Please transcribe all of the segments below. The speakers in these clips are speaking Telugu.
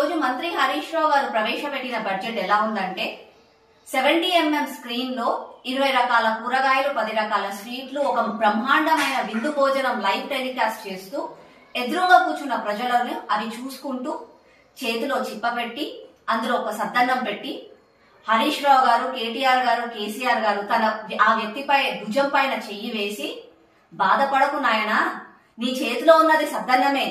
రోజు మంత్రి హరీష్ రావు గారు ప్రవేశపెట్టిన బడ్జెట్ ఎలా ఉందంటే సెవెంటీ ఎంఎం స్క్రీన్లో ఇరవై రకాల కూరగాయలు పది రకాల స్వీట్లు ఒక బ్రహ్మాండమైన విందు భోజనం లైవ్ టెలికాస్ట్ చేస్తూ ఎదురుగా కూర్చున్న ప్రజలను అవి చూసుకుంటూ చేతిలో చిప్పపెట్టి అందులో ఒక సద్దన్నం పెట్టి హరీష్ రావు గారు కేటీఆర్ గారు కేసీఆర్ గారు తన ఆ వ్యక్తిపై భుజం పైన చెయ్యి వేసి బాధపడకు నాయనా నీ చేతిలో ఉన్నది సద్దన్నమే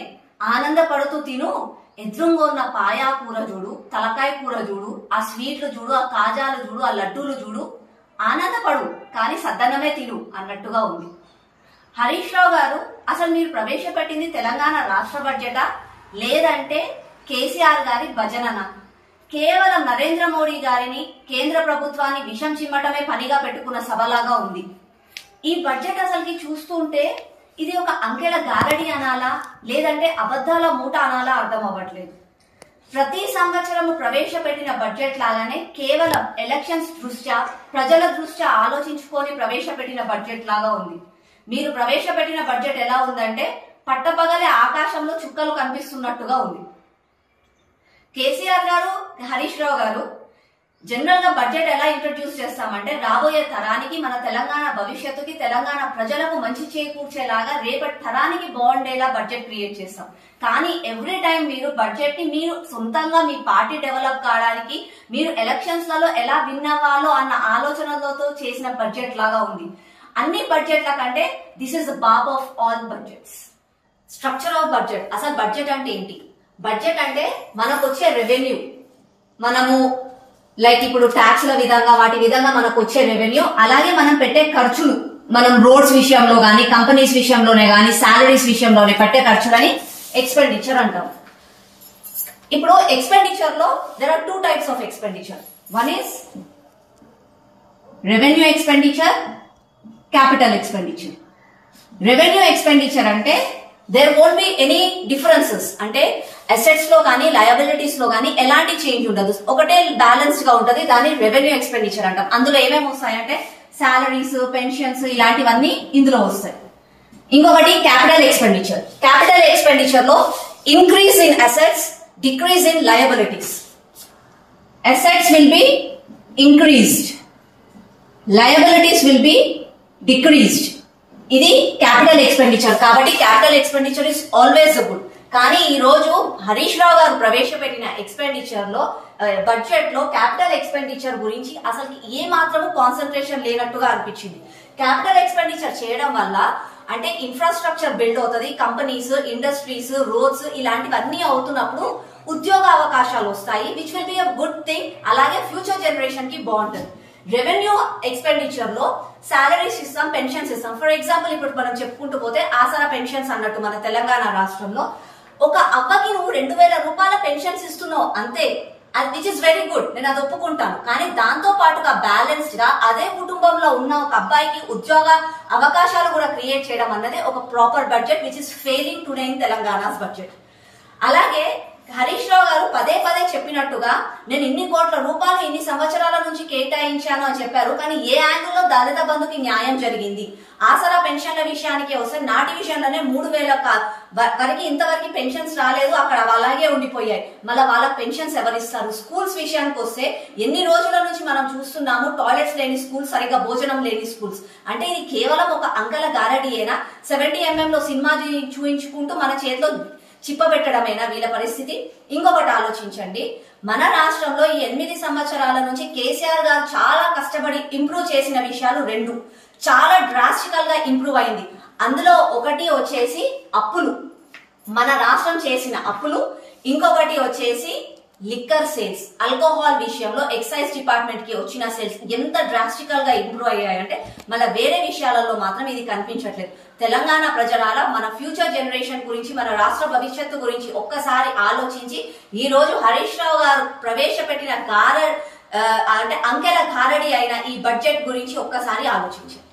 ఆనందపడుతూ తిను ఎదురుగా ఉన్న పాయా కూర చూడు తలకాయ కూర చూడు ఆ స్వీట్లు చూడు ఆ కాజాలు చూడు ఆ లడ్డూలు చూడు ఆనందపడు కానీ సద్దన్నమే తిను అన్నట్టుగా ఉంది. హరీష్ రావు గారు అసలు మీరు ప్రవేశపెట్టింది తెలంగాణ రాష్ట్ర బడ్జెటా? లేదంటే కేసీఆర్ గారి భజననా? కేవలం నరేంద్ర మోడీ గారిని కేంద్ర ప్రభుత్వాన్ని విషం చిమ్మటమే పనిగా పెట్టుకున్న సభలాగా ఉంది. ఈ బడ్జెట్ అసలుకి చూస్తుంటే ఇది ఒక అంకెల గారడి అనాలా? లేదంటే అబద్ధాల మూట అనాలా అర్థం అవ్వట్లేదు. ప్రతి సంవత్సరము ప్రవేశపెట్టిన బడ్జెట్ లాగానే కేవలం ఎలక్షన్స్ దృష్ట్యా ప్రజల దృష్ట్యా ఆలోచించుకొని ప్రవేశపెట్టిన బడ్జెట్ లాగా ఉంది. మీరు ప్రవేశపెట్టిన బడ్జెట్ ఎలా ఉందంటే పట్టపగలే ఆకాశంలో చుక్కలు కనిపిస్తున్నట్టుగా ఉంది. కేసీఆర్ గారు హరీష్ రావు గారు జనరల్గా బడ్జెట్ ఎలా ఇంట్రడ్యూస్ చేస్తామంటే రాబోయే తరానికి మన తెలంగాణ భవిష్యత్తుకి తెలంగాణ ప్రజలకు మంచి చేకూర్చేలాగా రేపటి తరానికి బాగుండేలా బడ్జెట్ క్రియేట్ చేస్తాం. కానీ ఎవ్రీ టైం మీరు బడ్జెట్ని మీరు సొంతంగా మీ పార్టీ డెవలప్ కావడానికి మీరు ఎలక్షన్స్లలో ఎలా విన్ అవ్వాలో అన్న ఆలోచనలతో చేసిన బడ్జెట్ లాగా ఉంది. అన్ని బడ్జెట్ల కంటే this is the bob of all budgets. Structure of budget. అసలు బడ్జెట్ అంటే ఏంటి? బడ్జెట్ అంటే మనకు వచ్చే రెవెన్యూ. మనము లైక్ ఇప్పుడు ట్యాక్స్ల విధంగా వాటి విధంగా మనకు వచ్చే రెవెన్యూ అలాగే మనం పెట్టే ఖర్చులు మనం రోడ్స్ విషయంలో కానీ కంపెనీస్ విషయంలోనే కానీ శాలరీస్ విషయంలోనే పెట్టే ఖర్చులని ఎక్స్పెండిచర్ అంటాం. ఇప్పుడు ఎక్స్పెండిచర్లో there are two types of expenditure one is revenue expenditure capital expenditure revenue expenditure అంటే there won't be any differences అంటే అసెట్స్లో కానీ లయబిలిటీస్లో కానీ ఎలాంటి చేంజ్ ఉండదు. ఒకటే బ్యాలెన్స్డ్గా ఉంటది దాన్ని రెవెన్యూ ఎక్స్పెండిచర్ అంటాం. అందులో ఏమేమి వస్తాయంటే సాలరీస్ పెన్షన్స్ ఇలాంటివన్నీ ఇందులో వస్తాయి. ఇంకొకటి క్యాపిటల్ ఎక్స్పెండిచర్ క్యాపిటల్ ఎక్స్పెండిచర్లో increase in assets decrease in liabilities assets will be increased liabilities will be decreased ఇది క్యాపిటల్ ఎక్స్పెండిచర్ కాబట్టి capital expenditure is always good కానీ ఈ రోజు హరీష్ రావు గారు ప్రవేశపెట్టిన ఎక్స్పెండిచర్లో బడ్జెట్లో క్యాపిటల్ ఎక్స్పెండిచర్ గురించి అసలు ఏ మాత్రం కాన్సన్ట్రేషన్ లేనట్టుగా అనిపించింది. క్యాపిటల్ ఎక్స్పెండిచర్ చేయడం వల్ల అంటే ఇన్ఫ్రాస్ట్రక్చర్ బిల్డ్ అవుతుంది కంపెనీస్ ఇండస్ట్రీస్ రోడ్స్ ఇలాంటివన్నీ అవుతున్నప్పుడు ఉద్యోగ అవకాశాలు వస్తాయి which will be a good thing అలాగే ఫ్యూచర్ జనరేషన్కి బాగుంటుంది. రెవెన్యూ ఎక్స్పెండిచర్లో సాలరీస్ ఇస్తాం పెన్షన్స్ ఇస్తాం ఫర్ ఎగ్జాంపుల్ ఇప్పుడు మనం చెప్పుకుంటూ పోతే ఆసరా పెన్షన్స్ అన్నట్టు మన తెలంగాణ రాష్ట్రంలో ఒక అవ్వకి నువ్వు రెండు వేల రూపాయల పెన్షన్స్ ఇస్తున్నావు అంతే. అది విచ్ ఇస్ వెరీ గుడ్ నేను అది ఒప్పుకుంటాను. కానీ దాంతో పాటుగా బ్యాలెన్స్డ్గా అదే కుటుంబంలో ఉన్న ఒక అబ్బాయికి ఉద్యోగ అవకాశాలు కూడా క్రియేట్ చేయడం అన్నది ఒక proper budget which is failing today in Telangana's budget అలాగే హరీష్ రావు గారు పదే పదే చెప్పినట్టుగా నేను ఇన్ని కోట్ల రూపాయలు ఇన్ని సంవత్సరాల నుంచి కేటాయించాను అని చెప్పారు. కానీ ఏ యాంగిల్లో దళిత బంధుకి న్యాయం జరిగింది? ఆసరా పెన్షన్ల విషయానికి వస్తే నాటి విషయంలోనే మూడు వేల వరకు ఇంతవరకు పెన్షన్స్ రాలేదు. అక్కడ అలాగే ఉండిపోయాయి. మళ్ళీ వాళ్ళకి పెన్షన్స్ ఎవరిస్తారు? స్కూల్స్ విషయానికి వస్తే ఎన్ని రోజుల నుంచి మనం చూస్తున్నాము టాయిలెట్స్ లేని స్కూల్స్ సరిగ్గా భోజనం లేని స్కూల్స్. అంటే ఇది కేవలం ఒక అంకల గారడియేనా సెవెంటీ ఎంఎం లో సినిమా చూపించుకుంటూ చూయించుకుంటూ మన చేతిలో చిప్పబెట్టడమేనా వీళ్ళ పరిస్థితి? ఇంకొకటి ఆలోచించండి. మన రాష్ట్రంలో ఈ ఎనిమిది సంవత్సరాల నుంచి కేసీఆర్ గారు చాలా కష్టపడి ఇంప్రూవ్ చేసిన విషయాలు రెండు. చాలా డ్రాస్టికల్గా ఇంప్రూవ్ అయింది. అందులో ఒకటి వచ్చేసి అప్పులు. మన రాష్ట్రం చేసిన అప్పులు. ఇంకొకటి వచ్చేసి లిక్కర్ సేల్స్ ఆల్కహాల్ విషయంలో ఎక్సైజ్ డిపార్ట్మెంట్కి వచ్చిన సేల్స్ ఎంత డ్రాస్టికల్గా ఇంప్రూవ్ అయ్యాయంటే మళ్ళీ వేరే విషయాలలో మాత్రం ఇది కనిపించట్లేదు. తెలంగాణ ప్రజలారా మన ఫ్యూచర్ జనరేషన్ గురించి మన రాష్ట్ర భవిష్యత్తు గురించి ఒక్కసారి ఆలోచించి ఈ రోజు హరీష్ రావు గారు ప్రవేశపెట్టిన గార అంటే అంకెల గారడి అయిన ఈ బడ్జెట్ గురించి ఒక్కసారి ఆలోచించారు